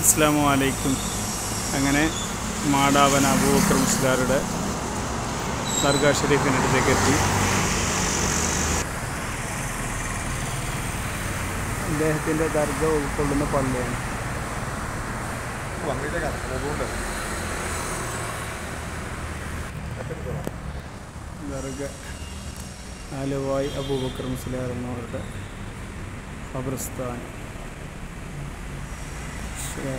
അസ്സാം അലൈക്കും. അങ്ങനെ മാടാവൻ അബൂബക്കർ മുസ്ലാറുടെ ദർഗാ ഷെരീഫിനടുത്തേക്ക് എത്തി. അദ്ദേഹത്തിന്റെ ദർഗ ഉൾക്കൊള്ളുന്ന പള്ളിയാണ്. Dargah ആലുവായി Abubakar Musliyar എന്നവരുടെ ഖബർസ്ഥാൻ Thank you.